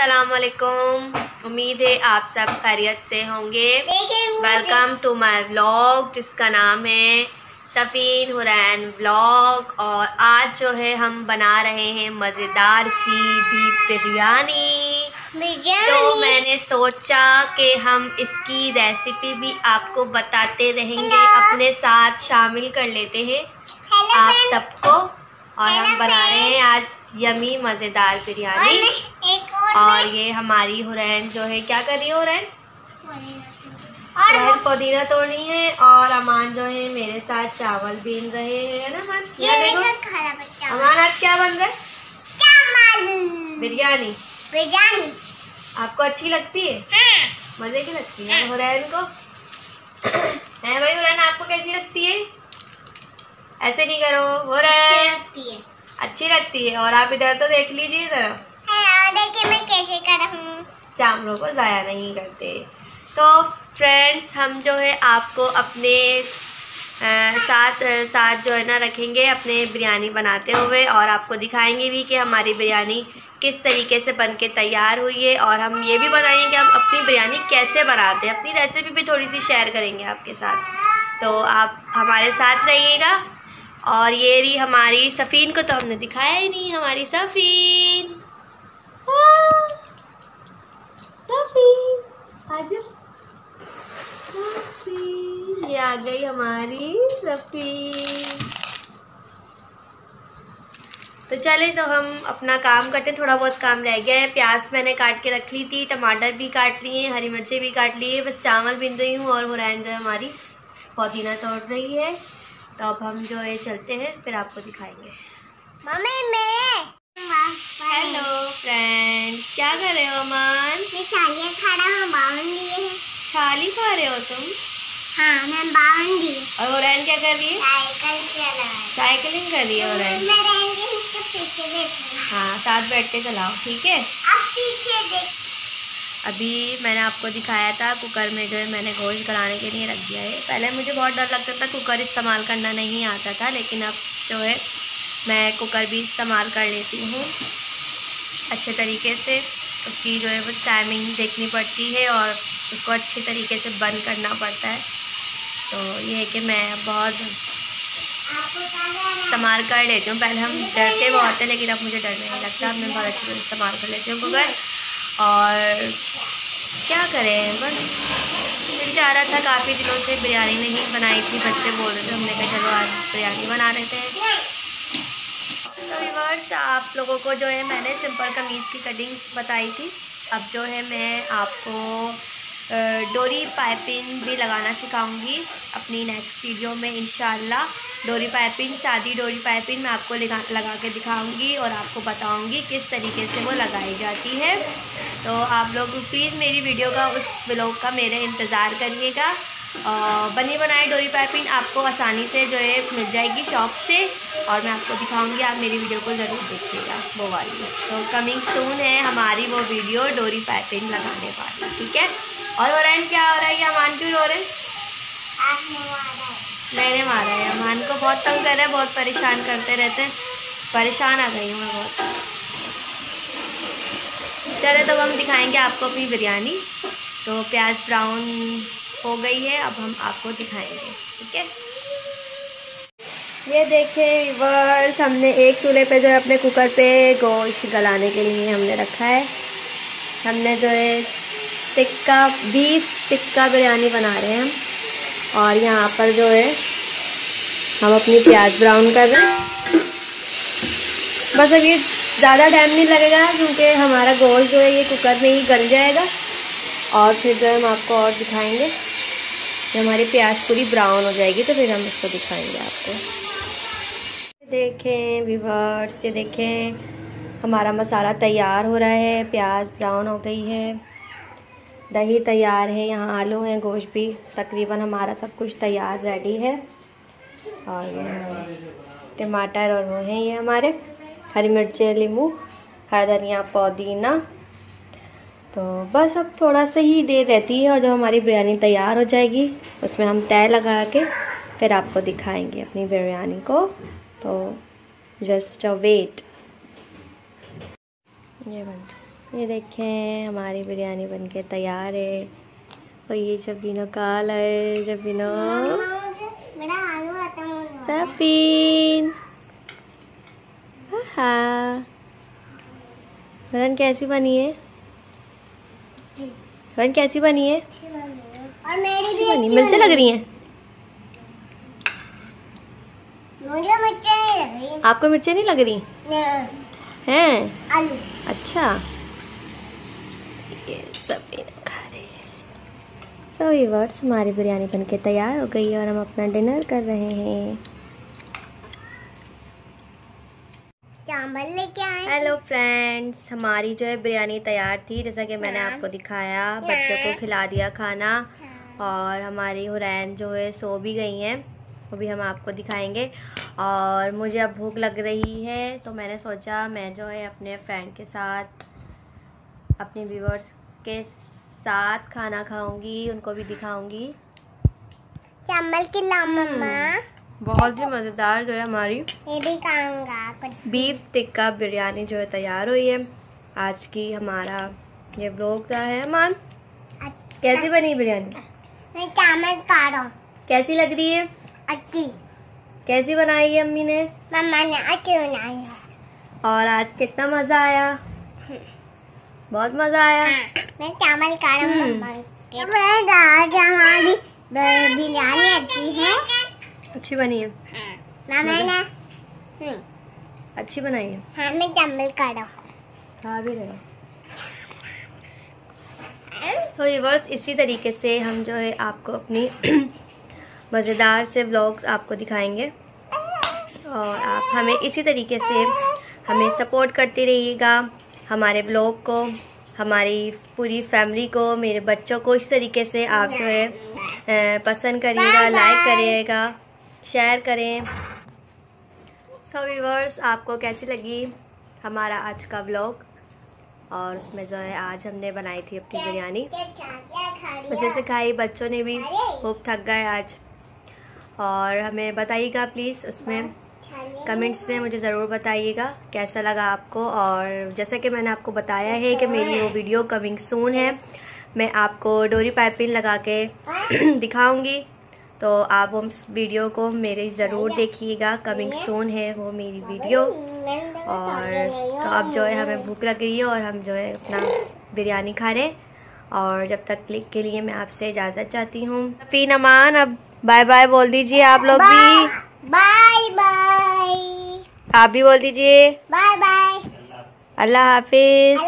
असलकुम उम्मीद है आप सब खैरियत से होंगे। वेलकम टू माय व्लॉग जिसका नाम है सफ़ीन हुरैन व्लॉग और आज जो है हम बना रहे हैं मज़ेदार सी बीफ बिरयानी। तो मैंने सोचा कि हम इसकी रेसिपी भी आपको बताते रहेंगे अपने साथ शामिल कर लेते हैं। आप सबको। और हम बना रहे हैं आज यमी मज़ेदार बिरयानी। और ये हमारी हुरैन जो है क्या कर रही है हुरैन? पुदीना तोड़नी है और अमान जो है मेरे साथ चावल बीन रहे हैं ना अमान ये देखो। अमान आज क्या बन रहा है बिरयानी। बिरयानी। आपको अच्छी लगती है? हाँ। मज़े की लगती है हुरैन को? है भाई हुरैन आपको कैसी लगती है? ऐसे नहीं करो हुरैन। लगती है। अच्छी लगती है और आप इधर तो देख लीजिए इधर देखिए मैं कैसे कर चावलों को ज़ाया नहीं करते। तो फ्रेंड्स हम जो है आपको अपने आ, साथ साथ जो है ना रखेंगे अपने बिरयानी बनाते हुए और आपको दिखाएँगे भी कि हमारी बिरयानी किस तरीके से बन के तैयार हुई है और हम ये भी बताएँगे कि हम अपनी बिरयानी कैसे बनाते हैं। अपनी रेसिपी भी थोड़ी सी शेयर करेंगे आपके साथ। तो आप हमारे साथ रहिएगा। और ये रही हमारी सफ़ीन को तो हमने दिखाया ही नहीं हमारी सफ़ीन ये आ गई हमारी सफ़ीन तो चले तो हम अपना काम करते हैं। थोड़ा बहुत काम रह गया है। प्याज मैंने काट के रख ली थी टमाटर भी काट लिए हरी मिर्चें भी काट ली है बस चावल बिन रही हूँ और हुरैन जो है हमारी। पुदीना तोड़ रही है। तो अब हम जो है चलते हैं फिर आपको दिखाएँगे। मम्मी मैं हेलो फ्रेंड क्या कर रहे हो अमान? मैं खा रहा हूँ खा रहे हो तुम? हाँ मैं बावन और क्या कर रही है? साइकिलिंग कर रही है हुरैन मैं पीछे हाँ। साथ बैठ के चलाओ ठीक है? अब पीछे देख। अभी मैंने आपको दिखाया था कुकर में जो है मैंने गोश्त गलाने के लिए रख दिया है। पहले मुझे बहुत डर लगता था कुकर इस्तेमाल करना नहीं आता था लेकिन अब जो है मैं कुकर भी इस्तेमाल कर लेती हूँ अच्छे तरीके से। उसकी जो है वो टाइमिंग देखनी पड़ती है और उसको अच्छे तरीके से बंद करना पड़ता है। तो ये है कि मैं बहुत इस्तेमाल कर लेती हूँ। पहले हम डरते बहुत हैं लेकिन अब मुझे डर नहीं लगता। अब मैं बहुत अच्छे से इस्तेमाल कर लेती हूँ कुकर और क्या करें? बस दिल चाह रहा था। काफ़ी दिनों से बिरयानी नहीं बनाई थी। बच्चे बोल रहे थे, हमने कहा, चलो आज बिरयानी बना रहे थे तो रिवर्स आप लोगों को जो है, मैंने सिंपल कमीज़ की कटिंग बताई थी। अब जो है, मैं आपको डोरी पाइपिंग भी लगाना सिखाऊँगी। अपनी नेक्स्ट वीडियो में इन डोरी पाइपिंग सादी डोरी पाइपिंग मैं आपको लगा लगा के दिखाऊँगी और आपको बताऊँगी किस तरीके से वो लगाई जाती है। तो आप लोग प्लीज़ मेरी वीडियो का, उस ब्लॉग का मेरे इंतज़ार करिएगा। बनी बनाई डोरी पाइपिंग आपको आसानी से जो है मिल जाएगी शॉप से और मैं आपको दिखाऊँगी, आप मेरी वीडियो को ज़रूर देखिएगा, वो वाली। तो कमिंग सून है हमारी वो वीडियो डोरी पाइपिंग लगाने वाली, ठीक है? और हो है क्या हो रहा है? ये अमान क्यों रहे मैंने मारा है। अमान को बहुत तंग कर रहे हैं, बहुत परेशान करते रहते हैं। परेशान आ गई हूँ मैं बहुत। चले तो हम दिखाएँगे आपको अपनी बिरयानी। तो प्याज ब्राउन हो गई है, अब हम आपको दिखाएँगे, ठीक है? ये देखें वर्स हमने एक चूल्हे पे जो है, अपने कुकर पे गोश्त गलाने के लिए हमने रखा है। हमने जो है, टिक्का बीफ टिक्का बिरयानी बना रहे हैं हम। और यहाँ पर जो है, हम अपनी प्याज ब्राउन कर रहे हैं। बस अभी ज़्यादा टाइम नहीं लगेगा क्योंकि हमारा गोल जो है, ये कुकर में ही गल जाएगा। और फिर जो हम आपको और दिखाएँगे। जब हमारी प्याज पूरी ब्राउन हो जाएगी तो फिर हम इसको दिखाएँगे आपको। देखें विवर्स ये देखें। हमारा मसाला तैयार हो रहा है, प्याज ब्राउन हो गई है। दही तैयार है, यहाँ आलू हैं गोश्त भी तकरीबन हमारा सब कुछ तैयार रेडी है। और टमाटर और वो हैं, ये हमारे हरी मिर्चें, लींबू हरा धनिया पुदीना। तो बस अब थोड़ा सा ही देर रहती है और जब हमारी बिरयानी तैयार हो जाएगी, उसमें हम तय लगा के फिर आपको दिखाएँगे अपनी बिरयानी को। तो जस्ट अ वेट ये बन ये देखें हमारी बिरयानी बनके तैयार है। और ये शबीनो काल है शबीनो आता है सफीन हाँ कैसी बनी है? रन कैसी बनी है? और मेरी भी बनी? मिर्चे लग रही हैं। मुझे मिर्ची नहीं लग रही। आपको मिर्चें नहीं लग रही? हैं? आलू। अच्छा। ये सफीन खा रही है सो वीवर्स हमारी बिरयानी बनके तैयार हो गई है और हम अपना डिनर कर रहे हैं। चावल लेके आए। हेलो फ्रेंड्स हमारी जो है बिरयानी तैयार थी जैसा कि मैंने आपको दिखाया बच्चों को खिला दिया खाना। और हमारी हुरैन जो है सो भी गई हैं वो भी हम आपको दिखाएँगे। और मुझे अब भूख लग रही है तो मैंने सोचा मैं जो है अपने फ्रेंड के साथ अपने व्यूवर्स के साथ खाना खाऊँगी उनको भी दिखाऊँगी। चावल की ला मम्मा। बहुत ही मज़ेदार जो है हमारी भी कुछ बीफ टिक्का बिरयानी जो है तैयार हुई है। आज की हमारा ये ब्लॉग का है मान अच्छा। कैसी बनी बिरयानी? मैं चावल खा रहा हूँ। कैसी लग रही है? अच्छी। कैसी बनाई है अम्मी ने? मम्मा ने अच्छी बनाई है। और आज कितना मज़ा आया? बहुत मज़ा आया। हाँ, मैं चावल हूँ हम्म। मैं हमारी बिरयानी अच्छी है। अच्छी बनी है। मम्मा ने हम्म, अच्छी बनाई है। हाँ मैं चावल खा खा भी रहे तो व्यूवर्स इसी तरीके से हम जो है आपको अपनी मज़ेदार से व्लॉग्स आपको दिखाएँगे। और आप हमें इसी तरीके से हमें सपोर्ट करते रहिएगा। हमारे ब्लॉग को हमारी पूरी फैमिली को मेरे बच्चों को इस तरीके से आप जो है पसंद करिएगा लाइक करिएगा शेयर करें। सो व्यूवर्स आपको कैसी लगी हमारा आज का ब्लॉग और उसमें जो है आज हमने बनाई थी अपनी बिरयानी। बच्चे से खाई बच्चों ने भी खूब थक गए आज। और हमें बताइएगा प्लीज़ उसमें। कमेंट्स में मुझे ज़रूर बताइएगा, कैसा लगा आपको? और जैसा कि मैंने आपको बताया है कि मेरी वो वीडियो कमिंग सून है, मैं आपको डोरी पाइपिंग लगा के दिखाऊँगी। तो आप उस वीडियो को मेरे ज़रूर देखिएगा, कमिंग सून है वो मेरी वीडियो। और तो अब जो है, हमें भूख लग रही है और हम जो है अपना बिरयानी खा रहे और जब तक क्लिक के लिए मैं आपसे इजाज़त चाहती हूँ। फीन अमान अब बाय बाय बोल दीजिए आप लोग भी। Bye bye. आप भी बोल दीजिए। बाय बाय अल्लाह हाफिज।